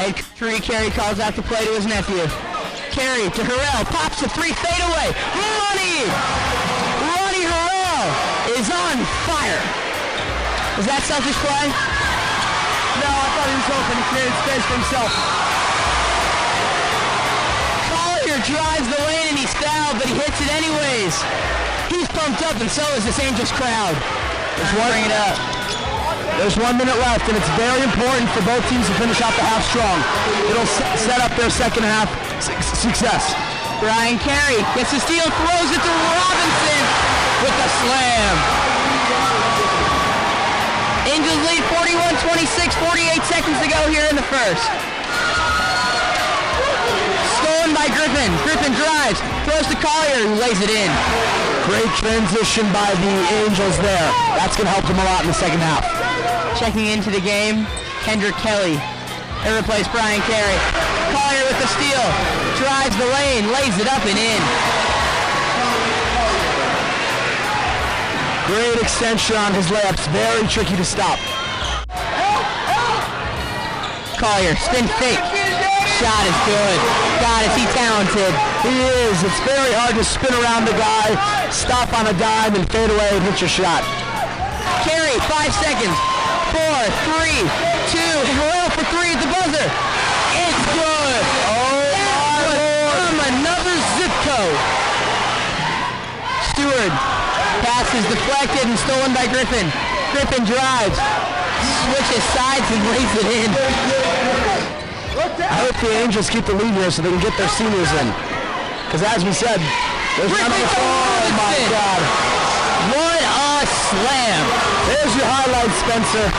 Head Rudy Carey calls out the play to his nephew. Carey to Harrell, pops the three, fade away. Money! Ronnie Harrell is on fire. Was that selfish play? No, I thought he was open. He created space for himself. Collier drives the lane and he's fouled, but he hits it anyways. He's pumped up and so is this Angels crowd. One, Bring it up. There's one minute left, and it's very important for both teams to finish out the half strong. It'll set up their second half success. Brian Carey gets the steal, throws it to Robinson with a slam. Angels lead 41-26, 48 seconds to go here in the first. Stolen by Griffin. Griffin drives, throws to Collier, who lays it in. Great transition by the Angels there. That's going to help them a lot in the second half. Checking into the game, Kendrick Kelly. They replace Brian Carey. Collier with the steal. Drives the lane, lays it up and in. Great extension on his layups. Very tricky to stop. Collier, spin fake. Shot is good. God, is he talented. He is. It's very hard to spin around the guy, stop on a dime, and fade away and hit your shot. Carey, five seconds. Four, three, two, Harrell for three at the buzzer. It's good. Oh, was from another zip code. Stewart. Pass is deflected and stolen by Griffin. Griffin drives, switches sides and lays it in. I hope the Angels keep the lead here so they can get their seniors in. Because as we said, there's Griffin none of the Oh my God. What a your highlight, Spencer.